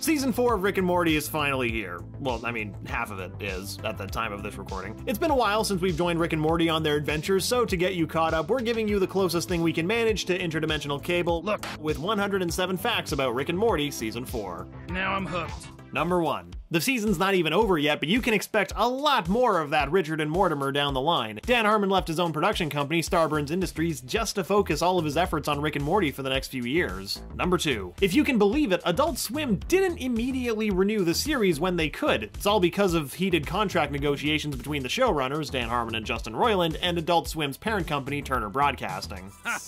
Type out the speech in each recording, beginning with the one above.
Season 4 of Rick and Morty is finally here. Well, I mean, half of it is at the time of this recording. It's been a while since we've joined Rick and Morty on their adventures, so to get you caught up, we're giving you the closest thing we can manage to interdimensional cable. Look, with 107 facts about Rick and Morty Season 4. Now I'm hooked. Number 1. The season's not even over yet, but you can expect a lot more of that Richard and Mortimer down the line. Dan Harmon left his own production company, Starburns Industries, just to focus all of his efforts on Rick and Morty for the next few years. Number 2. If you can believe it, Adult Swim didn't immediately renew the series when they could. It's all because of heated contract negotiations between the showrunners, Dan Harmon and Justin Roiland, and Adult Swim's parent company, Turner Broadcasting. Ha!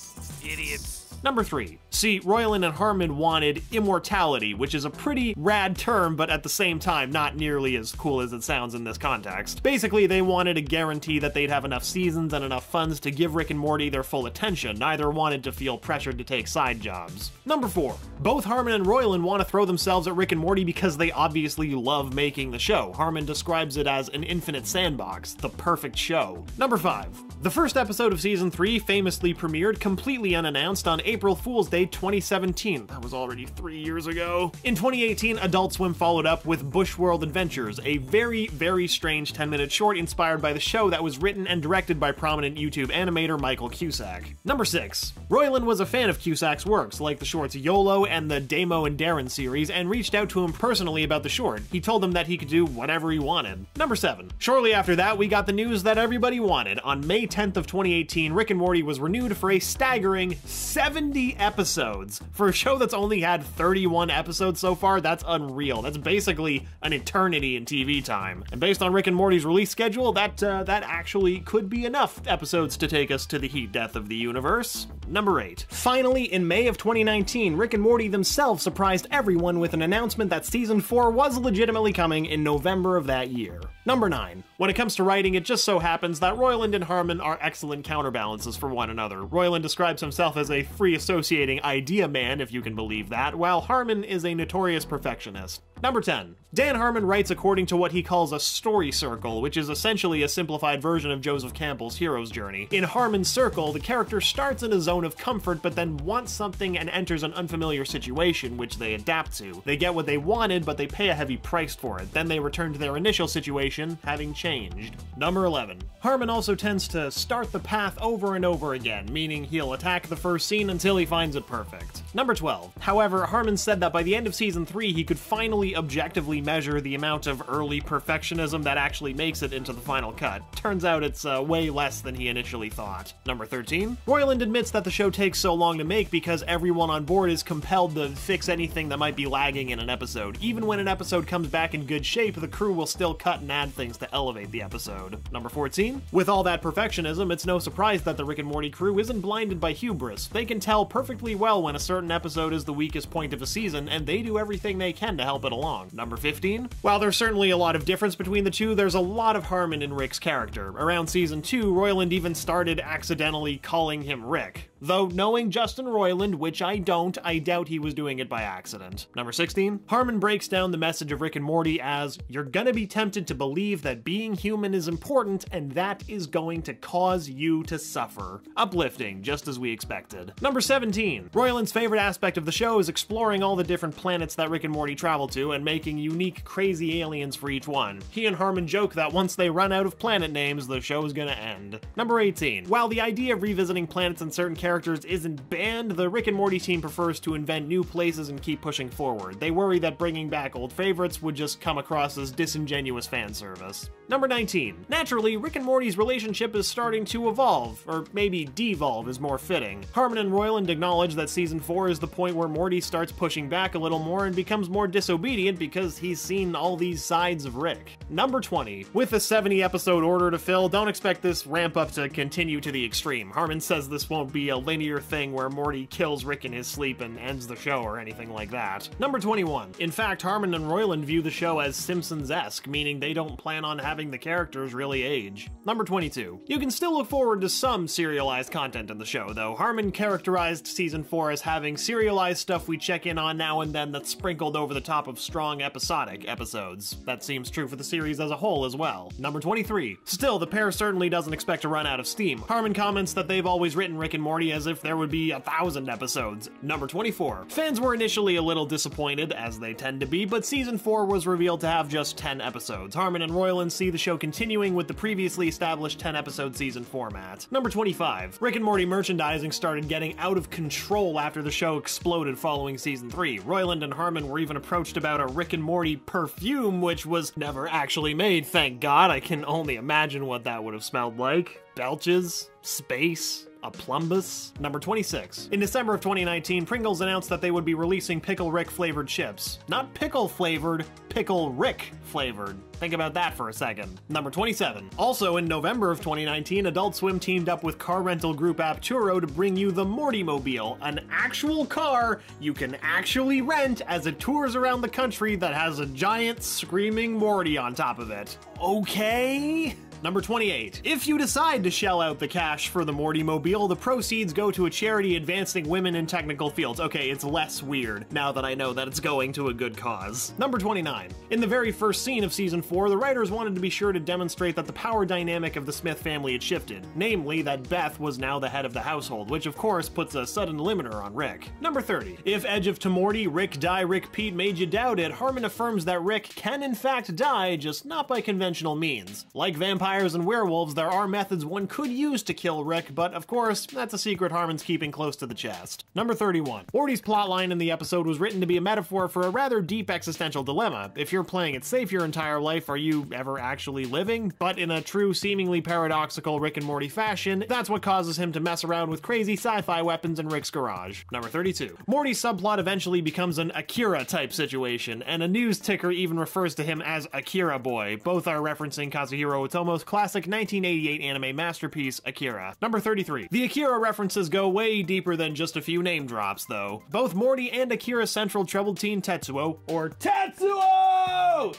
Idiots. Number 3. See, Roiland and Harmon wanted immortality, which is a pretty rad term, but at the same time, not nearly as cool as it sounds in this context. Basically, they wanted a guarantee that they'd have enough seasons and enough funds to give Rick and Morty their full attention, neither wanted to feel pressured to take side jobs. Number 4. Both Harmon and Roiland want to throw themselves at Rick and Morty because they obviously love making the show. Harmon describes it as an infinite sandbox, the perfect show. Number 5. The first episode of season 3 famously premiered completely unannounced on April Fool's Day 2017. That was already three years ago. In 2018, Adult Swim followed up with Bushworld Adventures, a very, very strange 10 minute short inspired by the show that was written and directed by prominent YouTube animator Michael Cusack. Number 6. Roiland was a fan of Cusack's works, like the shorts YOLO and the Damo and Darren series, and reached out to him personally about the short. He told him that he could do whatever he wanted. Number 7. Shortly after that, we got the news that everybody wanted. On May 10th of 2018, Rick and Morty was renewed for a staggering 70 episodes. For a show that's only had 31 episodes so far, that's unreal. That's basically an eternity in TV time. And based on Rick and Morty's release schedule, that uh, that actually could be enough episodes to take us to the heat death of the universe. Number 8. Finally, in May of 2019, Rick and Morty themselves surprised everyone with an announcement that season 4 was legitimately coming in November of that year. Number 9. When it comes to writing, it just so happens that Roiland and Harmon are excellent counterbalances for one another. Roiland describes himself as a free associating idea man, if you can believe that, while Harmon is a notorious perfectionist. Number 10. Dan Harmon writes according to what he calls a story circle, which is essentially a simplified version of Joseph Campbell's hero's journey. In Harmon's circle, the character starts in a zone of comfort but then wants something and enters an unfamiliar situation, which they adapt to. They get what they wanted, but they pay a heavy price for it. Then they return to their initial situation, having changed. Number 11. Harmon also tends to start the path over and over again, meaning he'll attack the first scene until he finds it perfect. Number 12. However, Harmon said that by the end of season 3, he could finally objectively measure the amount of early perfectionism that actually makes it into the final cut. Turns out it's uh, way less than he initially thought. Number 13. Roiland admits that the show takes so long to make because everyone on board is compelled to fix anything that might be lagging in an episode. Even when an episode comes back in good shape, the crew will still cut and add things to elevate the episode. Number 14. With all that perfectionism, it's no surprise that the Rick and Morty crew isn't blinded by hubris. They can tell perfectly well when a certain episode is the weakest point of a season, and they do everything they can to help it along. Number 15. While there's certainly a lot of difference between the two, there's a lot of Harmon in Rick's character. Around season 2, Roiland even started accidentally calling him Rick. Though knowing Justin Roiland, which I don't, I doubt he was doing it by accident. Number 16. Harmon breaks down the message of Rick and Morty as, you're gonna be tempted to believe that being human is important and that is going to cause you to suffer. Uplifting, just as we expected. Number 17. Roiland's favorite aspect of the show is exploring all the different planets that Rick and Morty travel to and making unique, crazy aliens for each one. He and Harmon joke that once they run out of planet names, the show is gonna end. Number 18. While the idea of revisiting planets and certain characters isn't banned, the Rick and Morty team prefers to invent new places and keep pushing forward. They worry that bringing back old favorites would just come across as disingenuous fan service. Number 19. Naturally, Rick and Morty's relationship is starting to evolve, or maybe devolve is more fitting. Harmon and Roiland acknowledge that season 4 is the point where Morty starts pushing back a little more and becomes more disobedient because he's seen all these sides of Rick. Number 20. With a 70 episode order to fill, don't expect this ramp up to continue to the extreme. Harmon says this won't be a linear thing where Morty kills Rick in his sleep and ends the show or anything like that. Number 21. In fact, Harmon and Roiland view the show as Simpsons-esque, meaning they don't plan on having the characters really age. Number 22. You can still look forward to some serialized content in the show, though. Harmon characterized season 4 as having serialized stuff we check in on now and then that's sprinkled over the top of strong episodic episodes. That seems true for the series as a whole as well. Number 23. Still, the pair certainly doesn't expect to run out of steam. Harmon comments that they've always written Rick and Morty as if there would be a thousand episodes. Number 24. Fans were initially a little disappointed, as they tend to be, but season 4 was revealed to have just 10 episodes. Harmon and Roiland see the show continuing with the previously established 10 episode season format. Number 25. Rick and Morty merchandising started getting out of control after the show exploded following season 3. Roiland and Harmon were even approached about a Rick and Morty perfume, which was never actually made, thank God. I can only imagine what that would have smelled like. Belches? Space? A plumbus. Number 26. In December of 2019, Pringles announced that they would be releasing Pickle Rick flavored chips. Not pickle flavored, Pickle Rick flavored. Think about that for a second. Number 27. Also in November of 2019, Adult Swim teamed up with car rental group Apturo to bring you the Morty Mobile, an actual car you can actually rent as it tours around the country that has a giant screaming Morty on top of it. Okay? Number 28. If you decide to shell out the cash for the Morty Mobile, the proceeds go to a charity advancing women in technical fields. Okay, it's less weird now that I know that it's going to a good cause. Number 29. In the very first scene of season 4, the writers wanted to be sure to demonstrate that the power dynamic of the Smith family had shifted, namely that Beth was now the head of the household, which of course puts a sudden limiter on Rick. Number 30. If Edge of Tomorty, Rick Die, Rick Pete made you doubt it, Harmon affirms that Rick can in fact die, just not by conventional means. Like vampires vampires and werewolves, there are methods one could use to kill Rick, but of course, that's a secret Harmon's keeping close to the chest. Number 31. Morty's plotline in the episode was written to be a metaphor for a rather deep existential dilemma. If you're playing it safe your entire life, are you ever actually living? But in a true, seemingly paradoxical Rick and Morty fashion, that's what causes him to mess around with crazy sci-fi weapons in Rick's garage. Number 32. Morty's subplot eventually becomes an Akira type situation, and a news ticker even refers to him as Akira Boy. Both are referencing Kazuhiro Otomo's classic 1988 anime masterpiece, Akira. Number 33. The Akira references go way deeper than just a few name drops, though. Both Morty and Akira Central Troubled Teen Tetsuo, or Tetsuo,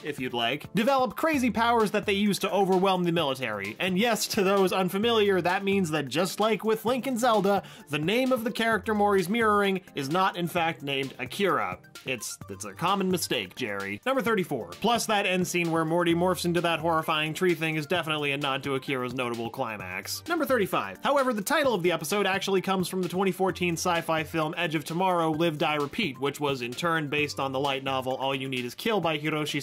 if you'd like, develop crazy powers that they use to overwhelm the military. And yes, to those unfamiliar, that means that just like with Link and Zelda, the name of the character Morty's mirroring is not in fact named Akira. It's it's a common mistake, Jerry. Number 34. Plus that end scene where Morty morphs into that horrifying tree thing is definitely a nod to Akira's notable climax. Number 35. However, the title of the episode actually comes from the 2014 sci-fi film Edge of Tomorrow, Live, Die, Repeat, which was in turn based on the light novel All You Need Is Kill by Hiroshi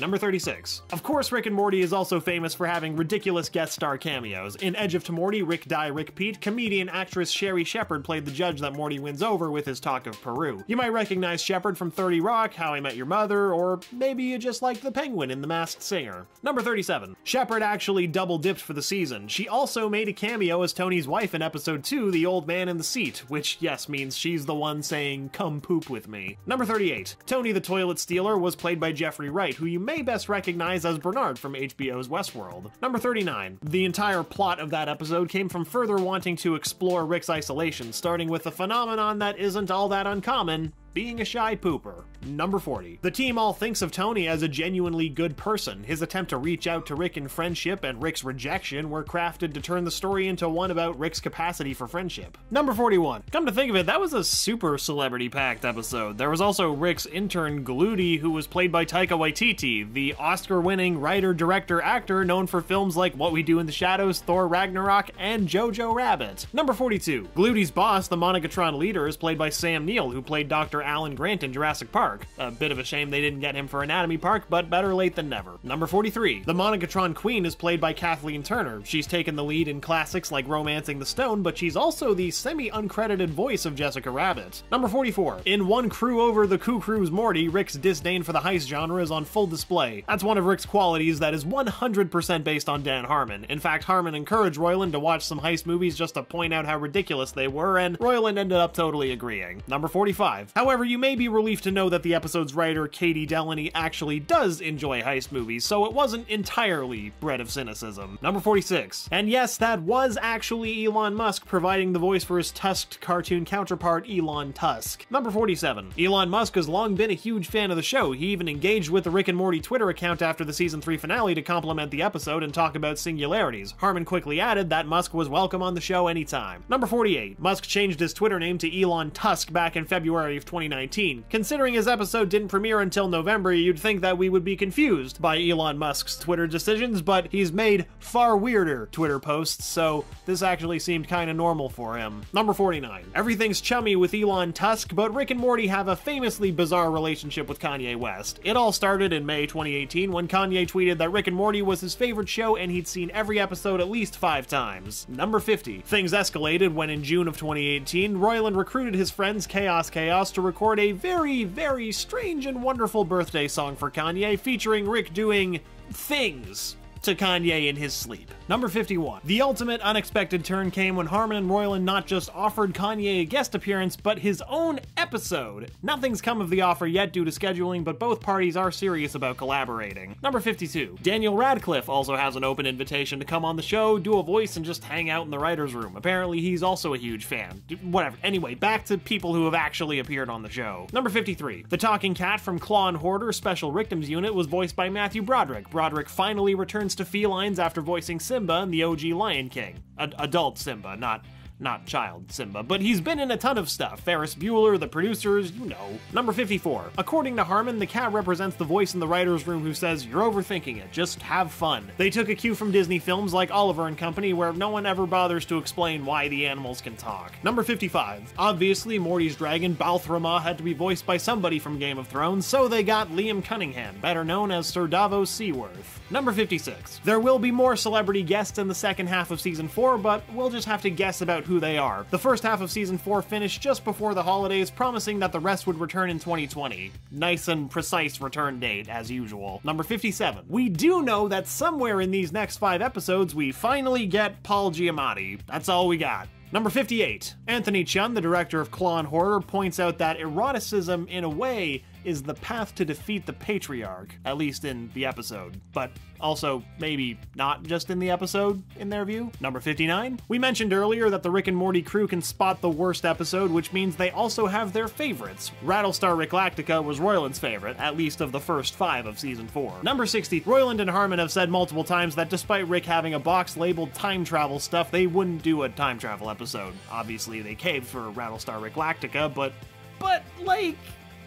Number 36. Of course, Rick and Morty is also famous for having ridiculous guest star cameos. In Edge of Tomorty, Rick Die, Rick Pete, comedian actress Sherri Shepherd played the judge that Morty wins over with his talk of Peru. You might recognize Shepherd from 30 Rock, How I Met Your Mother, or maybe you just like the penguin in The Masked Singer. Number 37. Shepherd actually double dipped for the season. She also made a cameo as Tony's wife in episode 2, The Old Man in the Seat, which, yes, means she's the one saying, come poop with me. Number 38. Tony the Toilet Stealer was played by Jeffrey Wright, who you may best recognize as Bernard from HBO's Westworld. Number 39. The entire plot of that episode came from further wanting to explore Rick's isolation, starting with a phenomenon that isn't all that uncommon, being a shy pooper. Number 40. The team all thinks of Tony as a genuinely good person. His attempt to reach out to Rick in friendship and Rick's rejection were crafted to turn the story into one about Rick's capacity for friendship. Number 41. Come to think of it, that was a super celebrity packed episode. There was also Rick's intern Glootie, who was played by Taika Waititi, the Oscar winning writer, director, actor known for films like What We Do in the Shadows, Thor Ragnarok, and Jojo Rabbit. Number 42. Glootie's boss, the Monogatron leader, is played by Sam Neill, who played Dr. Alan Grant in Jurassic Park. A bit of a shame they didn't get him for Anatomy Park, but better late than never. Number 43. The Monogatron Queen is played by Kathleen Turner. She's taken the lead in classics like Romancing the Stone, but she's also the semi-uncredited voice of Jessica Rabbit. Number 44. In One Crew Over the Coup Crew's Morty, Rick's disdain for the heist genre is on full display. That's one of Rick's qualities that is 100% based on Dan Harmon. In fact, Harmon encouraged Roiland to watch some heist movies just to point out how ridiculous they were, and Roiland ended up totally agreeing. Number 45. However, you may be relieved to know that the episode's writer, Caitie Delaney, actually does enjoy heist movies, so it wasn't entirely bred of cynicism. Number 46. And yes, that was actually Elon Musk providing the voice for his tusked cartoon counterpart, Elon Tusk. Number 47. Elon Musk has long been a huge fan of the show. He even engaged with the Rick and Morty Twitter account after the season 3 finale to compliment the episode and talk about singularities. Harmon quickly added that Musk was welcome on the show anytime. Number 48. Musk changed his Twitter name to Elon Tusk back in February of 2019. Considering his episode didn't premiere until November, you'd think that we would be confused by Elon Musk's Twitter decisions, but he's made far weirder Twitter posts, so this actually seemed kinda normal for him. Number 49. Everything's chummy with Elon Tusk, but Rick and Morty have a famously bizarre relationship with Kanye West. It all started in May 2018 when Kanye tweeted that Rick and Morty was his favorite show and he'd seen every episode at least five times. Number 50. Things escalated when in June of 2018, Roiland recruited his friends Chaos Chaos to record a very, very strange and wonderful birthday song for Kanye featuring Rick doing things to Kanye in his sleep. Number 51. The ultimate unexpected turn came when Harmon and Roiland not just offered Kanye a guest appearance, but his own episode. Nothing's come of the offer yet due to scheduling, but both parties are serious about collaborating. Number 52. Daniel Radcliffe also has an open invitation to come on the show, do a voice, and just hang out in the writer's room. Apparently, he's also a huge fan. Whatever. Anyway, back to people who have actually appeared on the show. Number 53. The talking cat from Claw and Hoarder Special Victims Unit was voiced by Matthew Broderick. Broderick finally returns to felines after voicing Simba in the OG Lion King. A- adult Simba, not not child Simba, but he's been in a ton of stuff. Ferris Bueller, the producers, you know. Number 54. According to Harmon, the cat represents the voice in the writer's room who says, You're overthinking it, just have fun. They took a cue from Disney films like Oliver and Company, where no one ever bothers to explain why the animals can talk. Number 55. Obviously, Morty's dragon, Balthromaw, had to be voiced by somebody from Game of Thrones, so they got Liam Cunningham, better known as Sir Davos Seaworth. Number 56. There will be more celebrity guests in the second half of season 4, but we'll just have to guess about who they are. The first half of season 4 finished just before the holidays, promising that the rest would return in 2020. Nice and precise return date, as usual. Number 57. We do know that somewhere in these next five episodes, we finally get Paul Giamatti. That's all we got. Number 58. Anthony Chun, the director of Claw and Hoarder, points out that eroticism, in a way, is the path to defeat the patriarch, at least in the episode. But also, maybe not just in the episode, in their view. Number 59. We mentioned earlier that the Rick and Morty crew can spot the worst episode, which means they also have their favorites. Rattlestar Ricklactica was Roiland's favorite, at least of the first five of season 4. Number 60. Roiland and Harmon have said multiple times that despite Rick having a box labeled time travel stuff, they wouldn't do a time travel episode. Obviously, they caved for Rattlestar Ricklactica, but. But, like.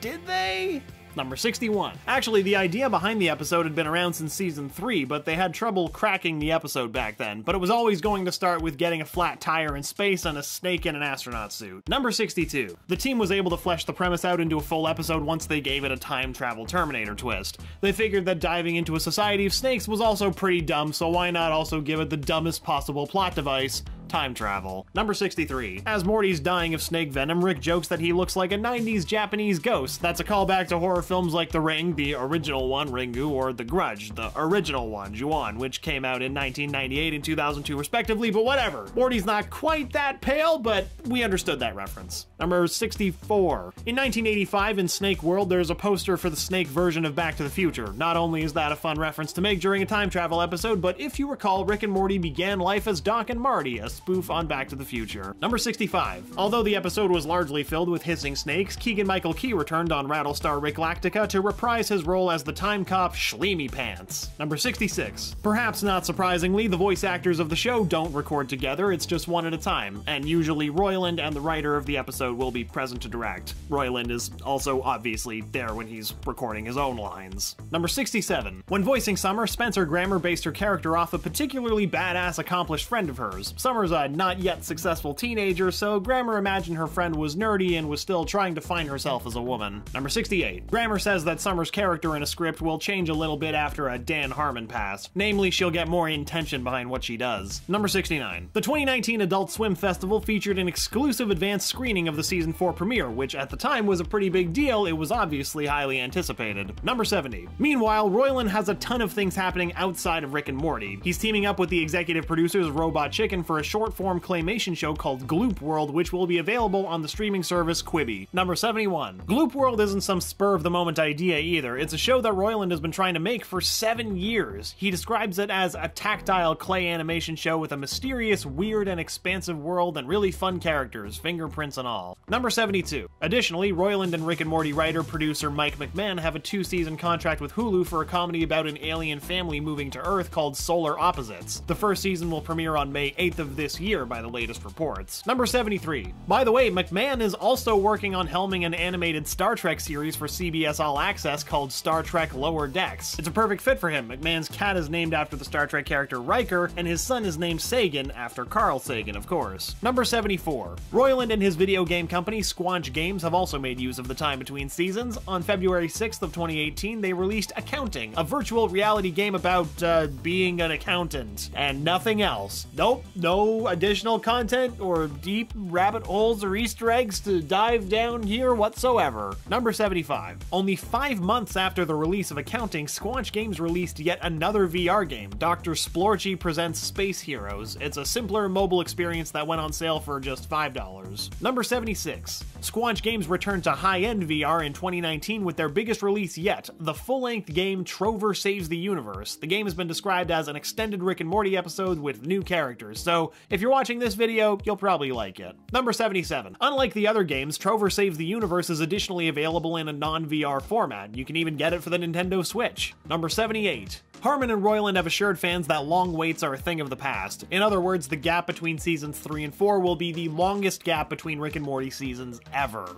Did they? Number 61. Actually, the idea behind the episode had been around since season 3, but they had trouble cracking the episode back then. But it was always going to start with getting a flat tire in space and a snake in an astronaut suit. Number 62. The team was able to flesh the premise out into a full episode once they gave it a time travel Terminator twist. They figured that diving into a society of snakes was also pretty dumb, so why not also give it the dumbest possible plot device? Time travel. Number 63. As Morty's dying of snake venom, Rick jokes that he looks like a 90s Japanese ghost. That's a callback to horror films like The Ring, the original one, Ringu, or The Grudge, the original one, Ju-On, which came out in 1998 and 2002 respectively, but whatever. Morty's not quite that pale, but we understood that reference. Number 64. In 1985 in Snake World, there's a poster for the Snake version of Back to the Future. Not only is that a fun reference to make during a time travel episode, but if you recall, Rick and Morty began life as Doc and Marty, a spoof on Back to the Future. Number 65. Although the episode was largely filled with hissing snakes, Keegan Michael Key returned on Rattlestar Ricklactica to reprise his role as the time cop Shleemypants. Number 66. Perhaps not surprisingly, the voice actors of the show don't record together, it's just one at a time, and usually Roiland and the writer of the episode will be present to direct. Roiland is also obviously there when he's recording his own lines. Number 67. When voicing Summer, Spencer Grammer based her character off a particularly badass accomplished friend of hers. Summer's a not yet successful teenager, so Grammer imagined her friend was nerdy and was still trying to find herself as a woman. Number 68. Grammer says that Summer's character in a script will change a little bit after a Dan Harmon pass. Namely, she'll get more intention behind what she does. Number 69. The 2019 Adult Swim Festival featured an exclusive advanced screening of the season 4 premiere, which at the time was a pretty big deal, it was obviously highly anticipated. Number 70. Meanwhile, Roiland has a ton of things happening outside of Rick and Morty. He's teaming up with the executive producers Robot Chicken for a short form claymation show called Gloop World, which will be available on the streaming service Quibi. Number 71. Gloop World isn't some spur of the moment idea either. It's a show that Roiland has been trying to make for seven years. He describes it as a tactile clay animation show with a mysterious, weird, and expansive world and really fun characters, fingerprints and all. Number 72. Additionally, Roiland and Rick and Morty writer producer Mike McMahan have a two season contract with Hulu for a comedy about an alien family moving to Earth called Solar Opposites. The first season will premiere on May 8th of this this year by the latest reports. Number 73. By the way, McMahan is also working on helming an animated Star Trek series for CBS All Access called Star Trek Lower Decks. It's a perfect fit for him. McMahan's cat is named after the Star Trek character Riker, and his son is named Sagan after Carl Sagan, of course. Number 74. Roiland and his video game company, Squanch Games, have also made use of the time between seasons. On February 6th of 2018, they released Accounting, a virtual reality game about uh, being an accountant, and nothing else. Nope, no additional content or deep rabbit holes or Easter eggs to dive down here whatsoever. Number 75. Only five months after the release of Accounting, Squanch Games released yet another VR game, Dr. Splorchy Presents Space Heroes. It's a simpler mobile experience that went on sale for just $5. Number 76. Squanch Games returned to high-end VR in 2019 with their biggest release yet, the full-length game Trover Saves the Universe. The game has been described as an extended Rick and Morty episode with new characters, so if you're watching this video, you'll probably like it. Number 77. Unlike the other games, Trover Saves the Universe is additionally available in a non-VR format. You can even get it for the Nintendo Switch. Number 78. Harmon and Roiland have assured fans that long waits are a thing of the past. In other words, the gap between seasons 3 and 4 will be the longest gap between Rick and Morty seasons ever.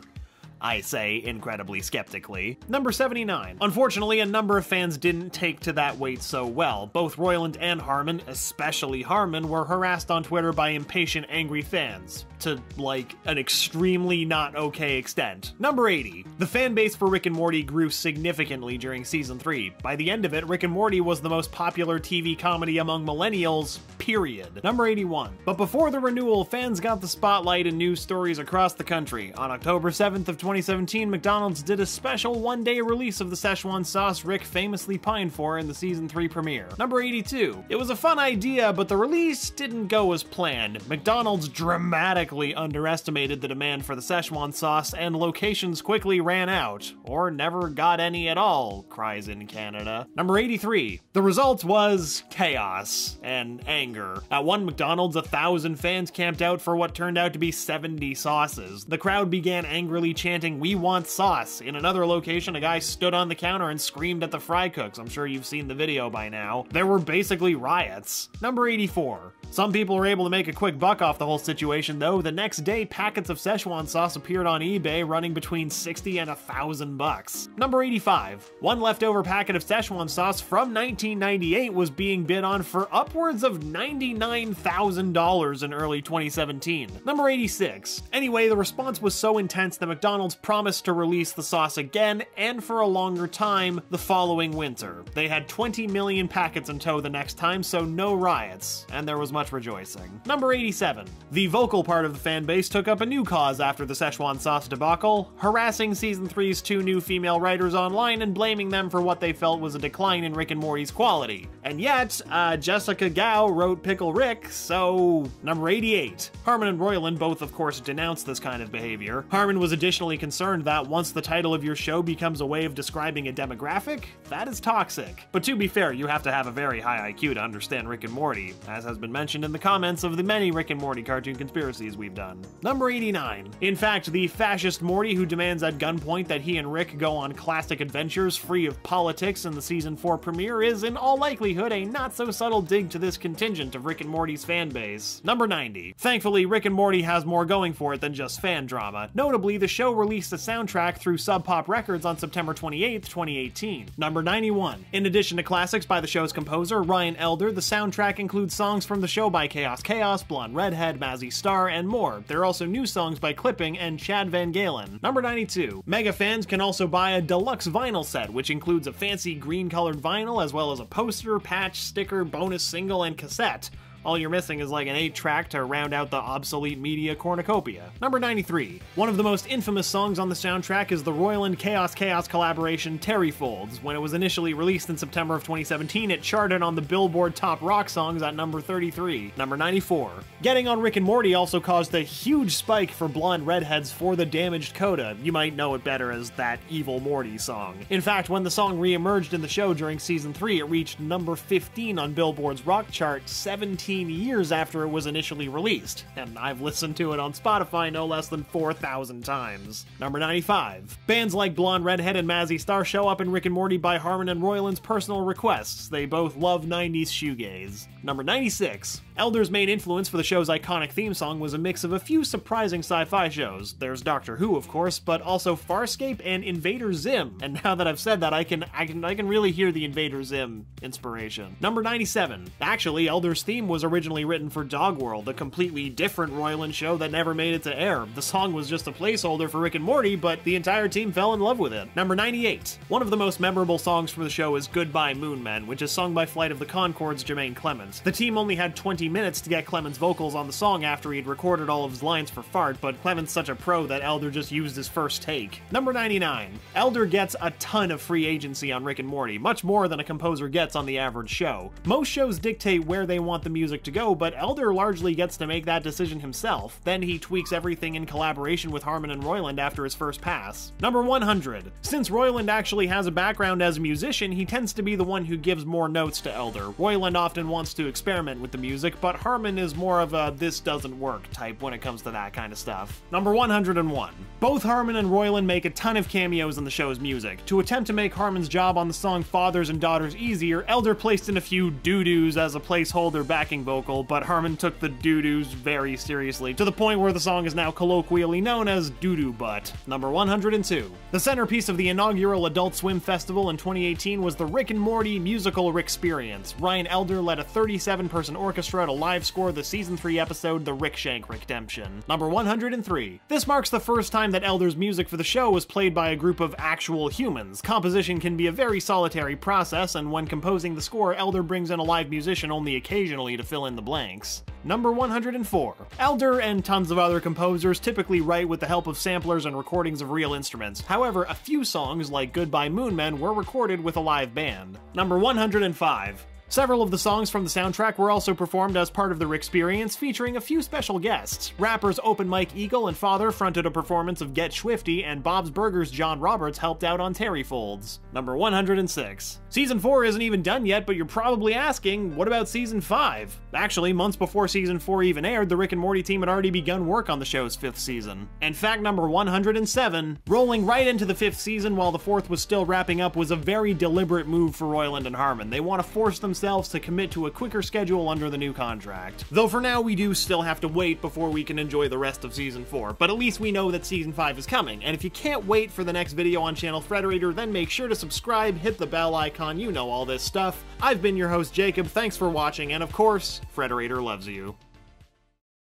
I say incredibly skeptically. Number 79. Unfortunately, a number of fans didn't take to that wait so well. Both Roiland and Harmon, especially Harmon, were harassed on Twitter by impatient, angry fans. To, like, an extremely not okay extent. Number 80. The fan base for Rick and Morty grew significantly during season 3. By the end of it, Rick and Morty was the most popular TV comedy among millennials, period. Number 81. But before the renewal, fans got the spotlight in news stories across the country. On October 7th of 2017, McDonald's did a special one-day release of the Szechuan sauce Rick famously pined for in the season 3 premiere. Number 82. It was a fun idea, but the release didn't go as planned. McDonald's dramatically underestimated the demand for the Szechuan sauce, and locations quickly ran out, or never got any at all, cries in Canada. Number 83. The result was chaos and anger. At one McDonald's, a thousand fans camped out for what turned out to be 70 sauces. The crowd began angrily chanting, We want sauce. In another location, a guy stood on the counter and screamed at the fry cooks. I'm sure you've seen the video by now. There were basically riots. Number 84. Some people were able to make a quick buck off the whole situation, though. The next day, packets of Szechuan sauce appeared on eBay running between 60 and a thousand bucks. Number 85. One leftover packet of Szechuan sauce from 1998 was being bid on for upwards of $99,000 in early 2017. Number 86. Anyway, the response was so intense that McDonald's promised to release the sauce again and for a longer time the following winter. They had 20 million packets in tow the next time, so no riots, and there was much rejoicing. Number 87. The vocal part of the fan base took up a new cause after the Szechuan sauce debacle, harassing season 3's two new female writers online and blaming them for what they felt was a decline in Rick and Morty's quality. And yet, uh, Jessica Gao wrote Pickle Rick, so number 88. Harmon and Roiland both, of course, denounced this kind of behavior. Harmon was additionally concerned that once the title of your show becomes a way of describing a demographic, that is toxic. But to be fair, you have to have a very high IQ to understand Rick and Morty, as has been mentioned in the comments of the many Rick and Morty cartoon conspiracies we've done. Number 89. In fact, the fascist Morty who demands at gunpoint that he and Rick go on classic adventures free of politics in the season 4 premiere is in all likelihood a not so subtle dig to this contingent of Rick and Morty's fan base. Number 90. Thankfully, Rick and Morty has more going for it than just fan drama. Notably, the show released a soundtrack through Sub Pop Records on September 28, 2018. Number 91. In addition to classics by the show's composer, Ryan Elder, the soundtrack includes songs from the show by Chaos Chaos, Blonde Redhead, Mazzy Star, and more. There are also new songs by Clipping and Chad VanGaalen. Number 92. Mega fans can also buy a deluxe vinyl set, which includes a fancy green colored vinyl as well as a poster, patch, sticker, bonus single, and cassette. All you're missing is like an 8 track to round out the obsolete media cornucopia. Number 93. One of the most infamous songs on the soundtrack is the Roiland Chaos Chaos collaboration Terry Folds. When it was initially released in September of 2017, it charted on the Billboard Top Rock Songs at number 33. Number 94. Getting on Rick and Morty also caused a huge spike for blonde redheads for the damaged coda. You might know it better as that Evil Morty song. In fact, when the song re-emerged in the show during season 3, it reached number 15 on Billboard's rock chart 17 15 years after it was initially released, and I've listened to it on Spotify no less than 4,000 times. Number 95. Bands like Blonde Redhead and Mazzy Star show up in Rick and Morty by Harmon and Roiland's personal requests. They both love 90s shoegaze. Number 96. Elder's main influence for the show's iconic theme song was a mix of a few surprising sci-fi shows. There's Doctor Who, of course, but also Farscape and Invader Zim. And now that I've said that, I can I can I can really hear the Invader Zim inspiration. Number 97. Actually, Elder's theme was originally written for Dog World, a completely different Roiland show that never made it to air. The song was just a placeholder for Rick and Morty, but the entire team fell in love with it. Number 98. One of the most memorable songs from the show is Goodbye Moon Men, which is sung by Flight of the Conchords' Jemaine Clements. The team only had 20 minutes to get Clements' vocals on the song after he'd recorded all of his lines for Fart, but Clements' such a pro that Elder just used his first take. Number 99. Elder gets a ton of free agency on Rick and Morty, much more than a composer gets on the average show. Most shows dictate where they want the music to go, but Elder largely gets to make that decision himself. Then he tweaks everything in collaboration with Harmon and Roiland after his first pass. Number 100. Since Roiland actually has a background as a musician, he tends to be the one who gives more notes to Elder. Roiland often wants to experiment with the music, but Harmon is more of a this doesn't work type when it comes to that kind of stuff. Number 101. Both Harmon and Roiland make a ton of cameos in the show's music. To attempt to make Harmon's job on the song Fathers and Daughters easier, Elder placed in a few doo-doos as a placeholder backing vocal, but Harmon took the doo-doos very seriously, to the point where the song is now colloquially known as doo-doo butt. Number 102. The centerpiece of the inaugural Adult Swim Festival in 2018 was the Rick and Morty musical Ricksperience. Ryan Elder led a 37-person orchestra to live score the season 3 episode The Rick Shank Redemption. Number 103. This marks the first time that Elder's music for the show was played by a group of actual humans. Composition can be a very solitary process, and when composing the score, Elder brings in a live musician only occasionally to fill in the blanks. Number 104. Elder and tons of other composers typically write with the help of samplers and recordings of real instruments. However, a few songs, like Goodbye Moon Men, were recorded with a live band. Number 105. Several of the songs from the soundtrack were also performed as part of the Ricksperience, featuring a few special guests. Rappers Open Mike Eagle and Father fronted a performance of Get Schwifty, and Bob's Burgers John Roberts helped out on Terry Folds. Number 106. Season 4 isn't even done yet, but you're probably asking, what about Season 5? Actually, months before Season 4 even aired, the Rick and Morty team had already begun work on the show's fifth season. And fact number 107, rolling right into the fifth season while the fourth was still wrapping up was a very deliberate move for Roiland and Harmon. They want to force themselves to commit to a quicker schedule under the new contract. Though for now, we do still have to wait before we can enjoy the rest of Season 4, but at least we know that Season 5 is coming, and if you can't wait for the next video on Channel Frederator, then make sure to subscribe, hit the bell icon, you know all this stuff. I've been your host Jacob, thanks for watching, and of course, Frederator loves you.